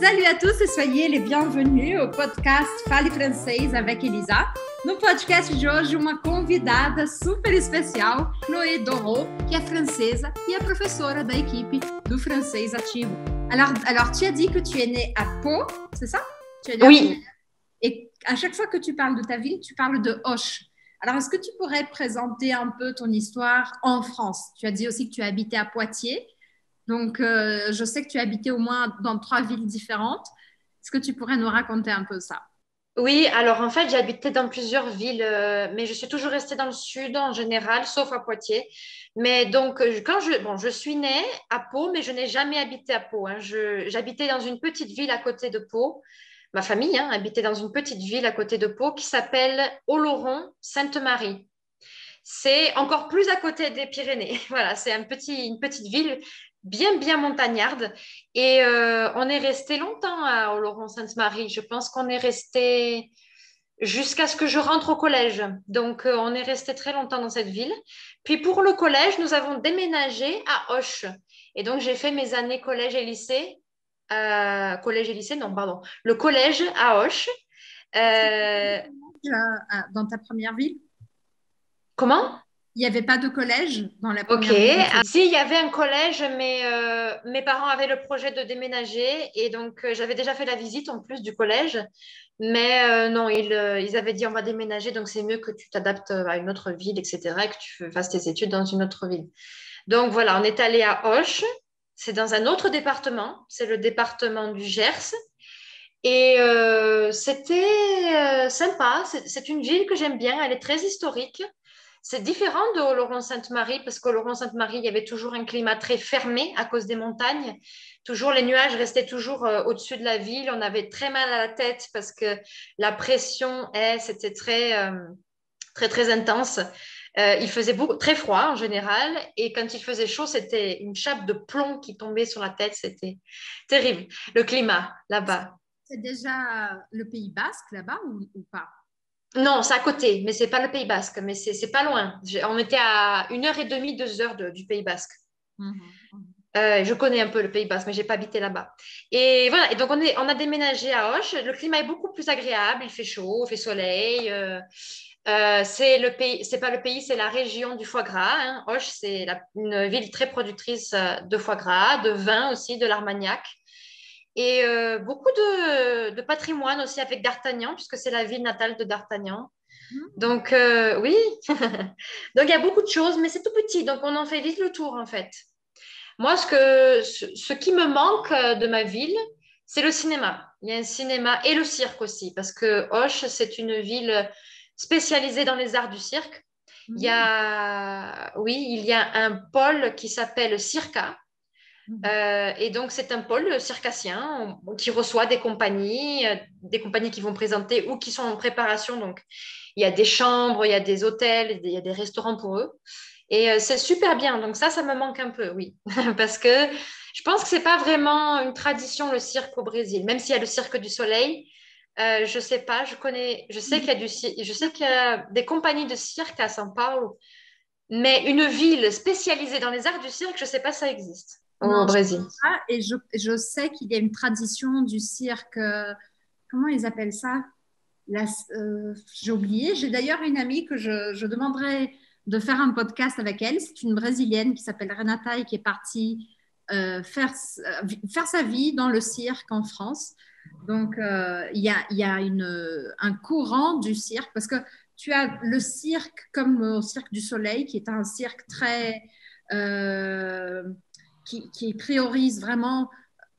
Salut à tous et soyez les bienvenus au podcast Fale Francês avec Elisa. No podcast de hoje, uma convidada super especial, Chloé Doro, que é francesa e é professora da equipe do francês ativo. Alors, alors, tu as dit que tu es née à Pau, c'est ça? Tu as dit Oui. Et à chaque fois que tu parles de ta ville, tu parles de Hoche. Alors, est-ce que tu pourrais présenter un peu ton histoire en France? Tu as dit aussi que tu habitais à Poitiers. Donc, euh, je sais que tu habitais au moins dans trois villes différentes. Est-ce que tu pourrais nous raconter un peu ça? Oui, alors en fait, j'ai habité dans plusieurs villes, euh, mais je suis toujours restée dans le sud en général, sauf à Poitiers. Mais donc, euh, quand je, bon, je suis née à Pau, mais je n'ai jamais habité à Pau. hein. J'habitais dans une petite ville à côté de Pau. Ma famille hein, habitait dans une petite ville à côté de Pau qui s'appelle Oloron-Sainte-Marie. C'est encore plus à côté des Pyrénées. Voilà, c'est une petite ville bien, bien montagnarde. Et euh, on est resté longtemps à Oloron-Sainte-Marie. Je pense qu'on est resté jusqu'à ce que je rentre au collège. Donc, euh, on est resté très longtemps dans cette ville. Puis, pour le collège, nous avons déménagé à Auch. Et donc, j'ai fait mes années collège et lycée. euh, collège et lycée, non, pardon. Le collège à Euh, Dans ta première ville? Comment? Il n'y avait pas de collège dans la Ok. première ville Ah, Si, il y avait un collège, mais euh, mes parents avaient le projet de déménager et donc euh, j'avais déjà fait la visite en plus du collège. Mais euh, non, ils, ils avaient dit on va déménager, donc c'est mieux que tu t'adaptes à une autre ville, etc., et que tu fasses tes études dans une autre ville. Donc voilà, on est allé à Auch. C'est dans un autre département, c'est le département du Gers. Et euh, c'était euh, sympa. C'est une ville que j'aime bien. Elle est très historique. C'est différent de Oloron-Sainte-Marie parce qu'Oloron-Sainte-Marie, il y avait toujours un climat très fermé à cause des montagnes. Toujours, les nuages restaient toujours euh, au-dessus de la ville. On avait très mal à la tête parce que la pression, c'était très, euh, très, très intense. Euh, il faisait très froid en général. Et quand il faisait chaud, c'était une chape de plomb qui tombait sur la tête. C'était terrible. Le climat là-bas. C'est déjà le Pays Basque là-bas ou pas? Non, c'est à côté, mais c'est pas le Pays Basque, mais c'est pas loin. On était à une heure et demie, deux heures de- du Pays Basque. Mhm. Euh, je connais un peu le Pays Basque, mais j'ai pas habité là-bas. Et voilà, et donc on, est, on a déménagé à Auch. Le climat est beaucoup plus agréable, il fait chaud, il fait soleil. euh, euh, c'est le pays, c'est pas le pays, c'est la région du foie gras. Hein. Auch, c'est une ville très productrice euh, de foie gras, de vin aussi, de l'armagnac. Et euh, beaucoup de, de patrimoine aussi avec D'Artagnan, puisque c'est la ville natale de D'Artagnan. Mhm. Donc, euh, oui. donc, il y a beaucoup de choses, mais c'est tout petit. Donc, on en fait vite le tour, en fait. Moi, ce, que, ce, ce qui me manque euh, de ma ville, c'est le cinéma. Il y a un cinéma et le cirque aussi, parce que Auch, c'est une ville spécialisée dans les arts du cirque. Il y a, oui, il y a un pôle qui s'appelle Circa. Mhm. Euh, et donc, c'est un pôle circassien on- qui reçoit des compagnies, euh, des compagnies qui vont présenter ou qui sont en préparation. Donc, il y a des chambres, il y a des hôtels, il y a des restaurants pour eux. Et euh, c'est super bien. Donc, ça, ça me manque un peu, oui. Parce que je pense que c'est pas vraiment une tradition, le cirque au Brésil. Même s'il y a le cirque du soleil, euh, je sais pas, je connais, je sais qu'il y a du, je sais qu'il y a des compagnies de cirque à São Paulo, mais une ville spécialisée dans les arts du cirque, je sais pas ça existe au Brésil. Et je, je sais qu'il y a une tradition du cirque, comment ils appellent ça? Euh, J'ai oublié. J'ai d'ailleurs une amie que je, je demanderai de faire un podcast avec elle. C'est une Brésilienne qui s'appelle Renata et qui est partie euh, faire, euh, faire sa vie dans le cirque en France. Donc, euh, il y a, y a une, un courant du cirque parce que tu as le cirque comme au Cirque du Soleil, qui est un cirque très... euh, qui, qui priorise vraiment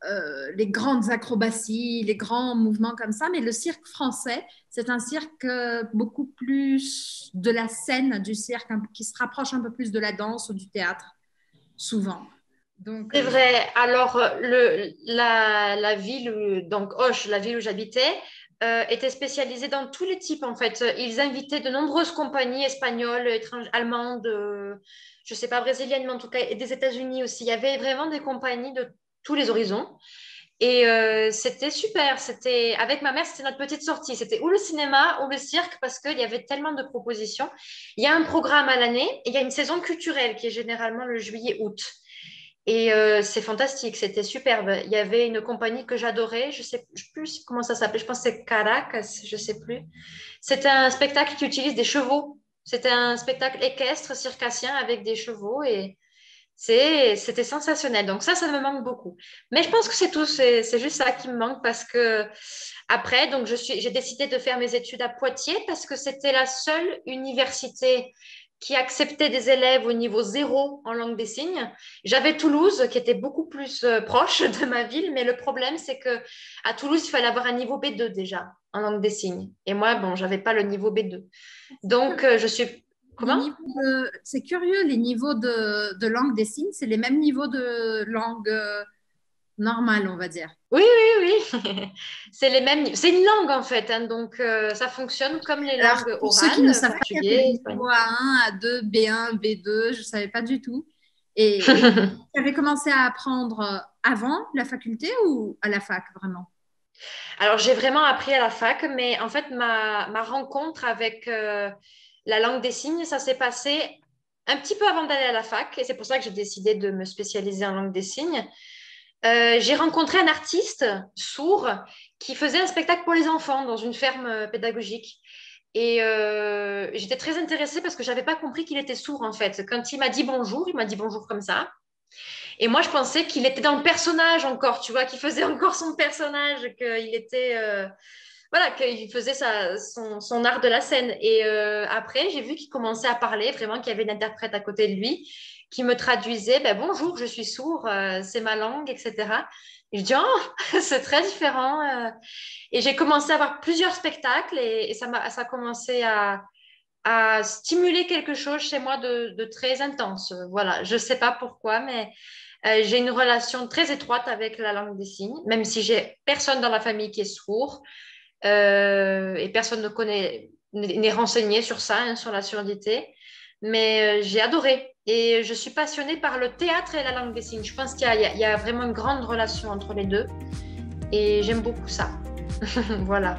euh, les grandes acrobaties, les grands mouvements comme ça. Mais le cirque français, c'est un cirque euh, beaucoup plus de la scène du cirque, qui se rapproche un peu plus de la danse ou du théâtre, souvent. C'est vrai. Alors, la, ville, donc Auch, la ville où j'habitais, euh, était spécialisée dans tous les types, en fait. Ils invitaient de nombreuses compagnies espagnoles, étrangères, allemandes, euh, je ne sais pas, brésiliennes, mais en tout cas, et des États-Unis aussi. Il y avait vraiment des compagnies de tous les horizons. Et euh, c'était super. C'était avec ma mère, c'était notre petite sortie. C'était ou le cinéma ou le cirque parce qu'il y avait tellement de propositions. Il y a un programme à l'année et il y a une saison culturelle qui est généralement le juillet-août. Et euh, c'est fantastique, c'était superbe. Il y avait une compagnie que j'adorais, je ne sais plus comment ça s'appelait, je pense que c'est Caracas, je ne sais plus. C'était un spectacle qui utilise des chevaux. C'était un spectacle équestre, circassien avec des chevaux et c'était sensationnel. Donc ça, ça me manque beaucoup. Mais je pense que c'est tout, c'est juste ça qui me manque parce que après, j'ai décidé de faire mes études à Poitiers parce que c'était la seule université qui acceptait des élèves au niveau zéro en langue des signes. J'avais Toulouse qui était beaucoup plus euh, proche de ma ville, mais le problème c'est que à Toulouse il fallait avoir un niveau B2 déjà en langue des signes. Et moi, bon, j'avais pas le niveau B2. Donc euh, je suis Comment? C'est curieux, les niveaux de, langue des signes, c'est les mêmes niveaux de langue euh, normale, on va dire. Oui, oui, oui. c'est les mêmes. C'est une langue en fait, hein, donc euh, ça fonctionne comme les langues pour Ceux qui ne savent pas, A1, A2, B1, B2, je ne savais pas du tout. Et tu avais commencé à apprendre avant la faculté ou à la fac vraiment? Alors j'ai vraiment appris à la fac, mais en fait ma, ma rencontre avec euh, la langue des signes, ça s'est passé un petit peu avant d'aller à la fac, et c'est pour ça que j'ai décidé de me spécialiser en langue des signes. Euh, j'ai rencontré un artiste sourd qui faisait un spectacle pour les enfants dans une ferme euh, pédagogique. Et euh, j'étais très intéressée parce que je n'avais pas compris qu'il était sourd en fait. Quand il m'a dit bonjour, il m'a dit bonjour comme ça. Et moi, je pensais qu'il était dans le personnage encore, tu vois, qu'il faisait encore son personnage, qu'il était. Voilà, qu'il faisait son, art de la scène. Et après, j'ai vu qu'il commençait à parler, vraiment qu'il y avait une interprète à côté de lui qui me traduisait ben, Bonjour, je suis sourd, euh, c'est ma langue, etc. Et je dis Oh, c'est très différent. Euh. Et j'ai commencé à avoir plusieurs spectacles et, ça, a, commencé à, stimuler quelque chose chez moi de, très intense. Voilà, je ne sais pas pourquoi, mais euh, j'ai une relation très étroite avec la langue des signes, même si j'ai personne dans la famille qui est sourd et personne ne connaît n'est renseigné sur ça, hein, sur la surdité. Mais j'ai adoré. Et je suis passionnée par le théâtre et la langue des signes. Je pense qu'il y, a vraiment une grande relation entre les deux. Et j'aime beaucoup ça. voilà.